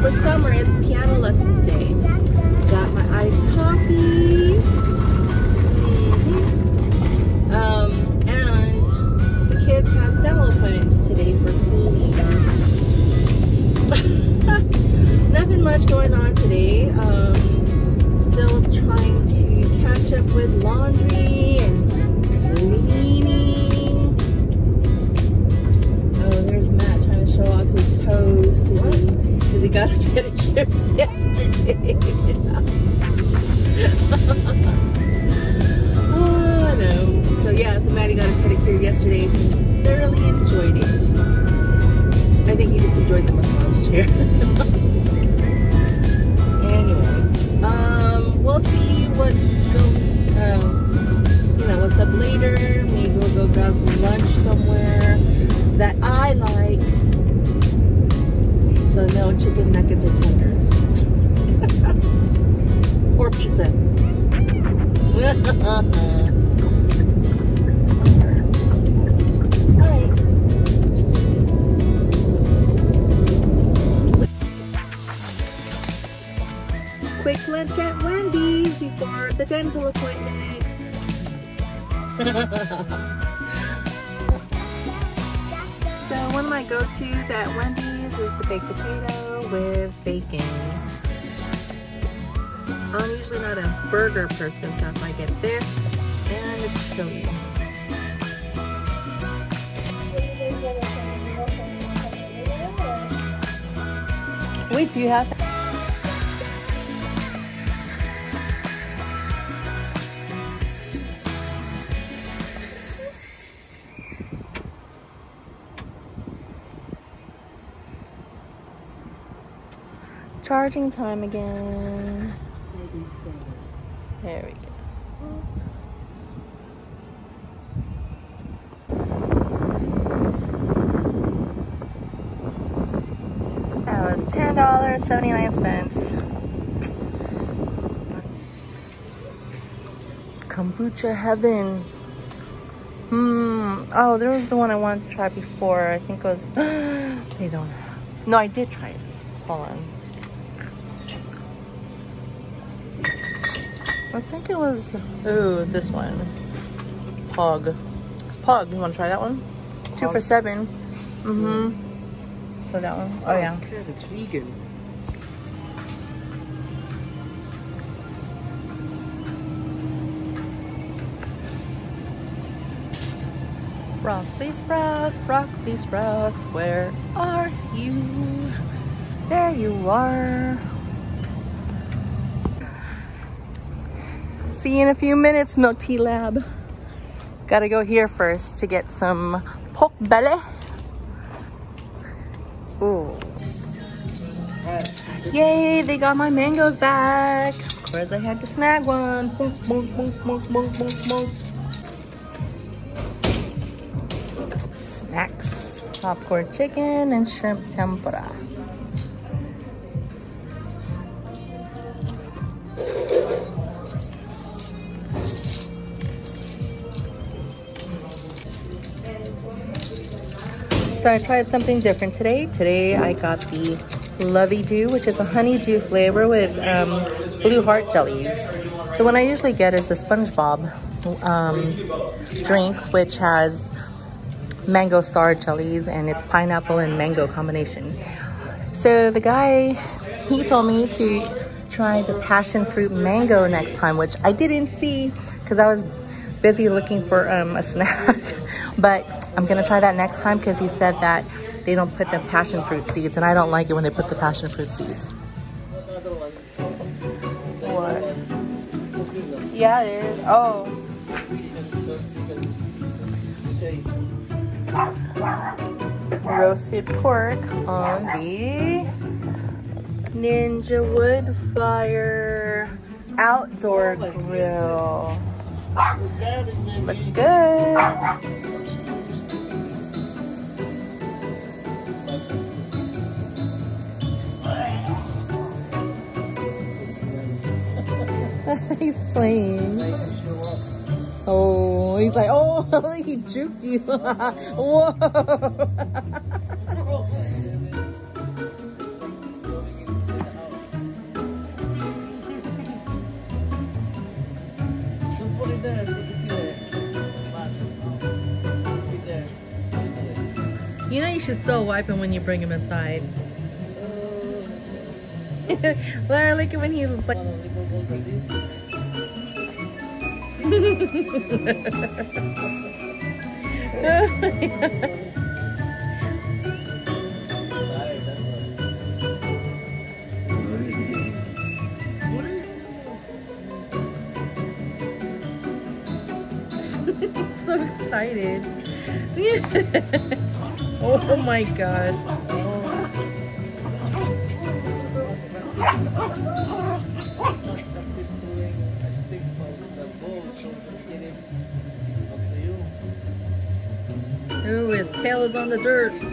for summer, it's piano lessons day. Got my iced coffee. Mm-hmm. Um, and the kids have dental appointments today for cleanings. Nothing much going on today. Um, still trying to catch up with laundry and got a pedicure yesterday. oh, no. So yeah, so Maddie got a pedicure yesterday. Thoroughly enjoyed it. I think he just enjoyed the massage chair. anyway, um, we'll see what's going. Uh, Quick lunch at Wendy's before the dental appointment. So one of my go-tos at Wendy's is the baked potato with bacon. I'm usually not a burger person, so I get this and a chili. Wait, do you have Charging time again. There we go. That was $10.79. Kombucha heaven. Hmm. Oh, there was the one I wanted to try before. I think it was. they don't. No, I did try it. Hold on. I think it was. Ooh, this one. Pog. It's Pog. You want to try that one? Pog. Two for seven. Mm-hmm. So that one. Oh, yeah. Okay, it's vegan. Broccoli sprouts, broccoli sprouts, where are you? There you are. See you in a few minutes, Milk Tea Lab. Gotta go here first to get some pork belly. Ooh. Yay, they got my mangoes back. Of course, I had to snag one. Snacks. Popcorn chicken and shrimp tempura. So I tried something different today. Today I got the Lovey Dew, which is a honeydew flavor with um, blue heart jellies. The one I usually get is the SpongeBob um, drink, which has mango star jellies and it's pineapple and mango combination. So the guy, he told me to try the passion fruit mango next time, which I didn't see because I was busy looking for um, a snack. but I'm gonna try that next time because he said that they don't put the passion fruit seeds and I don't like it when they put the passion fruit seeds. What? Yeah, it is. Oh. Roasted pork on the Ninja Wood Fire Outdoor Grill. Looks good. He's playing. Oh, he's like, oh, he juked you. Whoa. You know you should still wipe him when you bring him inside. Look at when he like. so excited. oh my gosh. Is on the dirt.